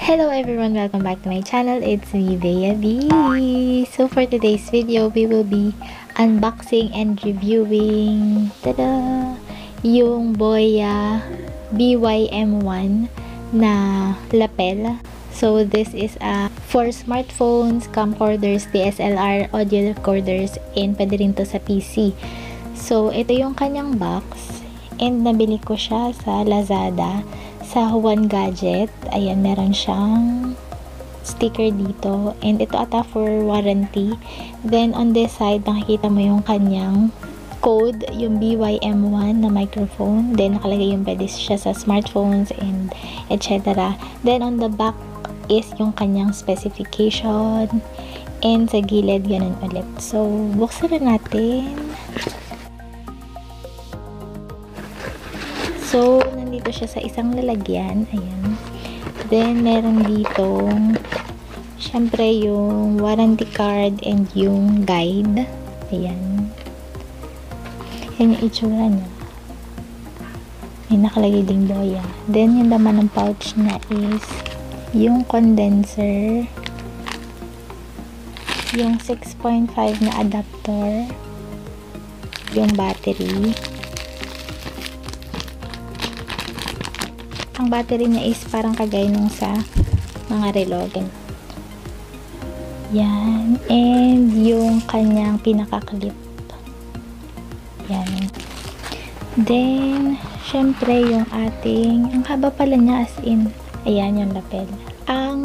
Hello everyone, welcome back to my channel. It's me, Bea B. So for today's video, we will be unboxing and reviewing tada, yung Boya BYM1 na lapel. So this is a for smartphones, camcorders, DSLR, audio recorders, and pwede rin to sa PC. So ito yung kanyang box and nabili ko siya sa Lazada sa One Gadget. Ayan, meron siyang sticker dito. And ito ata for warranty. Then, on this side, nakikita mo yung kanyang code, yung BYM1 na microphone. Then, nakalagay yung pwede siya sa smartphones and etc. Then, on the back is yung kanyang specification. And sa gilid, ganun ulit. So, buksan na natin. Nandito siya sa isang lalagyan. Ayan. Then, meron dito syempre yung warranty card and yung guide. Ayan. Yan yung itsura niya. May nakalagay ding boya. Then, yung laman ng pouch niya is yung condenser, yung 6.5 na adapter, yung battery, ang battery niya is parang kagaya nung sa mga relo. Yan. And yung kanyang pinaka-clip. Yan. Then, syempre yung ating, ang haba pala niya as in, ayan yung lapel. Ang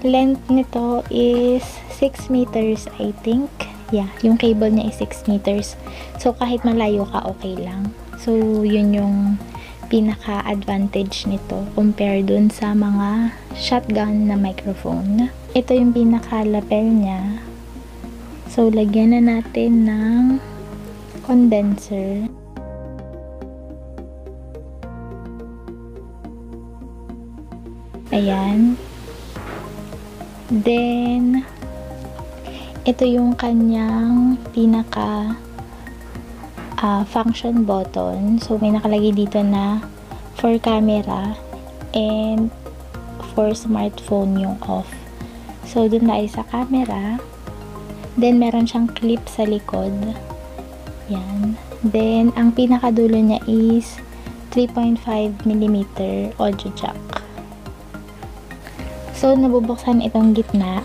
length nito is 6 meters I think. Yeah, yung cable niya is 6 meters. So, kahit malayo ka, okay lang. So, yun yung pinaka-advantage nito compare dun sa mga shotgun na microphone. Ito yung pinaka-lapel niya. So, lagyan na natin ng condenser. Ayan. Then, ito yung kanyang pinaka uh, function button. So, may nakalagay dito na for camera and for smartphone yung off. So, dun na sa camera. Then, meron siyang clip sa likod. Yan. Then, ang pinakadulo niya is 3.5mm audio jack. So, nabubuksan itong gitna.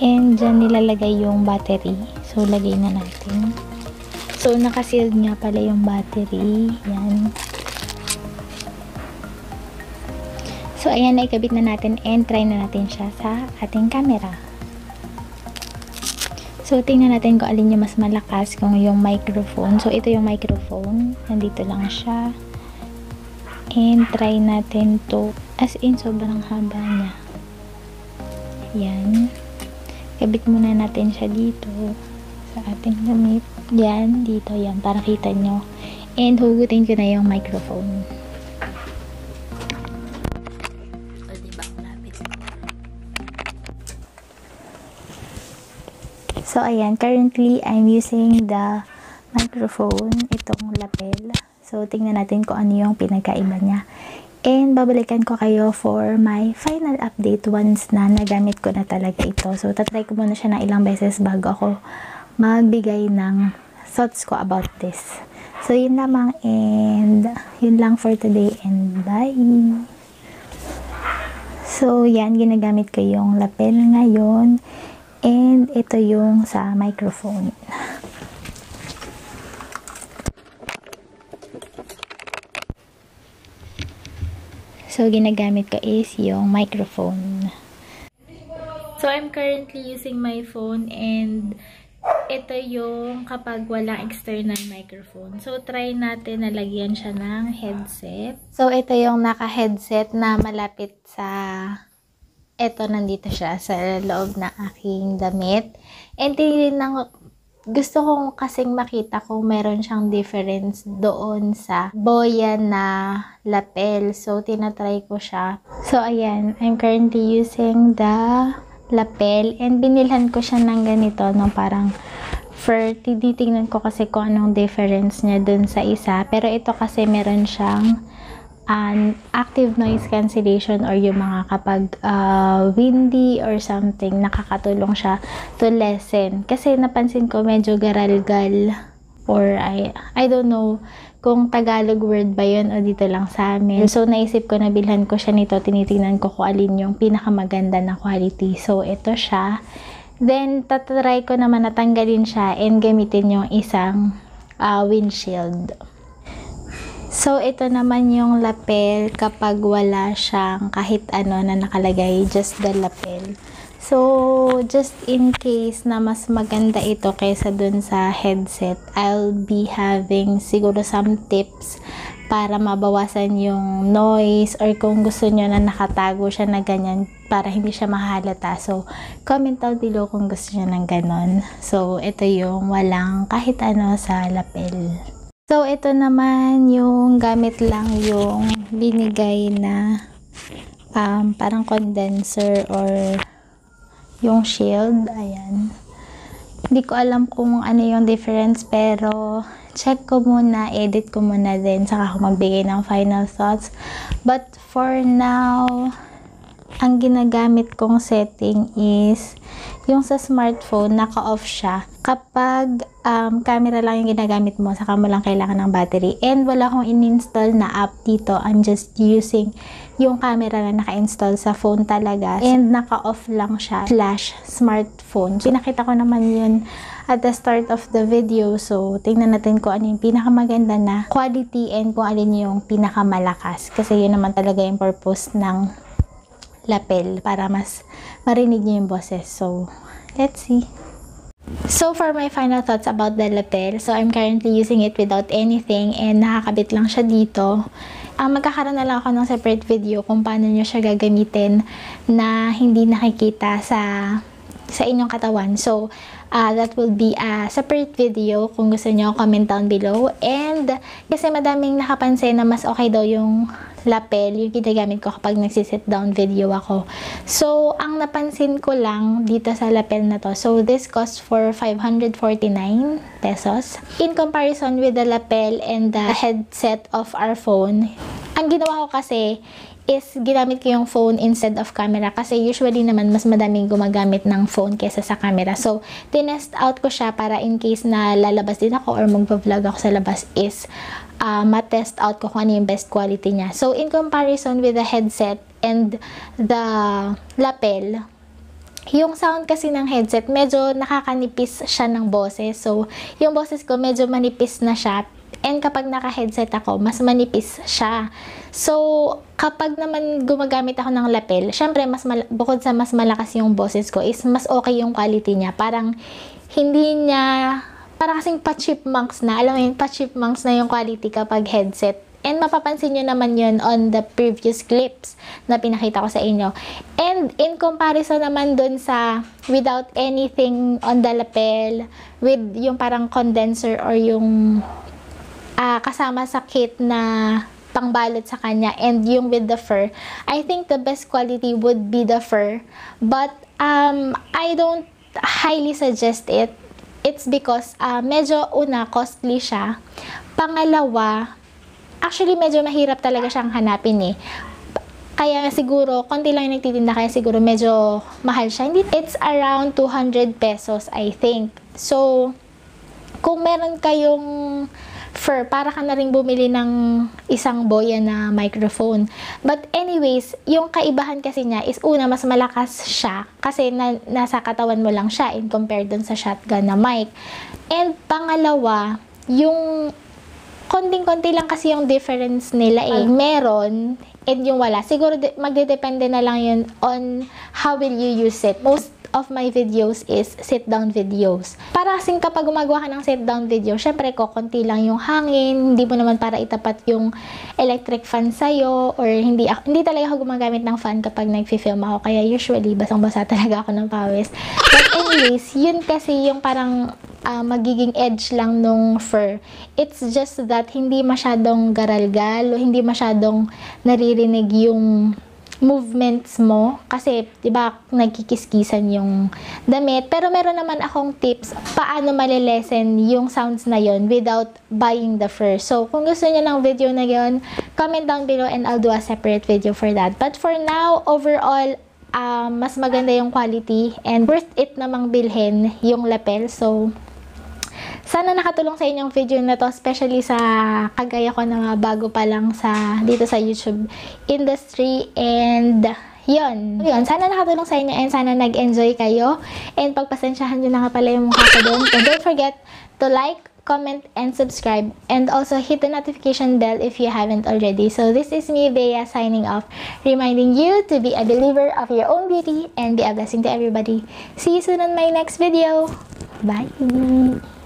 And dyan nilalagay yung battery. So, lagay na natin. So, nakasealed nga pala yung battery. Yan. So, ayan na ikabit na natin and try na natin siya sa ating camera. So, tingnan natin kung alin yung mas malakas kung yung microphone. So, ito yung microphone. Nandito lang siya. And try natin to. As in, sobrang haba niya. Yan. Kabit muna natin siya dito sa ating gamit. Yan, dito yan, para kita nyo. And hugutin ko na yung microphone. O, diba, lapit. So, ayan, currently, I'm using the microphone, itong lapel. So, tingnan natin kung ano yung pinagkaiba niya. And babalikan ko kayo for my final update once na nagamit ko na talaga ito. So, tatry ko muna siya ng ilang beses bago ako magbigay ng thoughts ko about this. So, yun lamang and yun lang for today and bye! So, yan, ginagamit ko yung lapel ngayon and ito yung sa microphone. So, ginagamit ko is yung microphone. So, I'm currently using my phone and ito yung kapag walang external microphone. So, try natin na lagyan siya ng headset. So, ito yung naka-headset na malapit sa ito, nandito siya sa loob ng aking damit. And tinignan gusto kong kasing makita kung meron siyang difference doon sa boya na lapel. So, tinatry ko siya. So, ayan. I'm currently using the lapel. And binilhan ko siya ng ganito, no, parang fur. Tinitingnan ko kasi kung anong difference niya dun sa isa. Pero ito kasi meron siyang an active noise cancellation or yung mga kapag uh, windy or something, nakakatulong siya to lessen. Kasi napansin ko medyo garalgal or I, I don't know kung Tagalog word ba yun o dito lang sa amin. So, naisip ko na bilhan ko siya nito. Tinitingnan ko kung alin yung pinakamaganda na quality. So, ito siya. Then, tatry ko naman natanggalin siya and gamitin yung isang uh, windshield. So, ito naman yung lapel kapag wala siyang kahit ano na nakalagay, just the lapel. So, just in case na mas maganda ito kaysa dun sa headset, I'll be having siguro some tips para mabawasan yung noise or kung gusto nyo na nakatago siya na ganyan para hindi siya mahalata. So, comment down below kung gusto nyo ng ganon. So, ito yung walang kahit ano sa lapel. So, ito naman yung gamit lang yung binigay na um, parang condenser or yung shield. Ayan. Hindi ko alam kung ano yung difference pero check ko muna, edit ko muna din saka ako magbigay ng final thoughts. But for now, ang ginagamit kong setting is yung sa smartphone, naka-off siya. Kapag um, camera lang yung ginagamit mo, saka mo lang kailangan ng battery. And wala akong in-install na app dito. I'm just using yung camera na naka-install sa phone talaga. And naka-off lang siya. Flash smartphone. Pinakita ko naman yun at the start of the video. So, tingnan natin kung ano yung pinakamaganda na quality and kung alin yung pinakamalakas. Kasi yun naman talaga yung purpose ng lapel para mas marinig niyo yung boses. So, let's see. So, for my final thoughts about the lapel, so I'm currently using it without anything and nakakabit lang siya dito. Um, magkakaroon na lang ako ng separate video kung paano nyo siya gagamitin na hindi nakikita sa sa inyong katawan. So, uh, that will be a separate video kung gusto nyo, comment down below. And, kasi madaming nakapansin na mas okay daw yung lapel, yung ginagamit ko kapag nagsisit down video ako. So, ang napansin ko lang dito sa lapel na to, so this cost for 549 pesos. In comparison with the lapel and the headset of our phone, ang ginawa ko kasi is ginamit ko yung phone instead of camera kasi usually naman mas madaming gumagamit ng phone kesa sa camera. So, tinest out ko siya para in case na lalabas din ako or magpa-vlog ako sa labas is uh, ma-test out ko kung ano yung best quality niya. So, in comparison with the headset and the lapel, yung sound kasi ng headset, medyo nakakanipis siya ng boses. So, yung boses ko medyo manipis na siya And kapag naka-headset ako, mas manipis siya. So, kapag naman gumagamit ako ng lapel, syempre, mas bukod sa mas malakas yung boses ko, is mas okay yung quality niya. Parang, hindi niya, parang kasing pa-chipmunks na. Alam mo yun, pa-chipmunks na yung quality kapag headset. And mapapansin nyo naman yun on the previous clips na pinakita ko sa inyo. And in comparison naman dun sa without anything on the lapel, with yung parang condenser or yung uh, kasama sa kit na pangbalot sa kanya and yung with the fur, I think the best quality would be the fur. But um, I don't highly suggest it. It's because uh, medyo una, costly siya. Pangalawa, actually medyo mahirap talaga siyang hanapin eh. Kaya siguro, konti lang yung nagtitinda, kaya siguro medyo mahal siya. Hindi, it's around 200 pesos, I think. So, kung meron kayong fur, para ka na rin bumili ng isang boya na microphone. But anyways, yung kaibahan kasi niya is una, mas malakas siya kasi na, nasa katawan mo lang siya in compared dun sa shotgun na mic. And pangalawa, yung konting-konti lang kasi yung difference nila eh. Meron and yung wala. Siguro magdedepende na lang yun on how will you use it. Most of my videos is sit-down videos. Para kasing kapag gumagawa ka ng sit-down video, syempre ko, konti lang yung hangin, hindi mo naman para itapat yung electric fan sa'yo, or hindi, hindi talaga ako gumagamit ng fan kapag nag-film ako, kaya usually, basang-basa talaga ako ng pawis. But anyways, yun kasi yung parang uh, magiging edge lang nung fur. It's just that hindi masyadong garalgal, o hindi masyadong naririnig yung movements mo. Kasi, di ba, nagkikiskisan yung damit. Pero meron naman akong tips paano malilesen yung sounds na yon without buying the fur. So, kung gusto niyo ng video na yon comment down below and I'll do a separate video for that. But for now, overall, um, mas maganda yung quality and worth it namang bilhin yung lapel. So, sana nakatulong sa inyong video na to, especially sa kagaya ko na mga bago pa lang sa dito sa YouTube industry and yun. Yun, sana nakatulong sa inyo and sana nag-enjoy kayo and pagpasensyahan nyo na nga pala yung mukha ko doon. And don't forget to like, comment, and subscribe. And also hit the notification bell if you haven't already. So this is me, Bea, signing off, reminding you to be a believer of your own beauty and be a blessing to everybody. See you soon on my next video. Bye!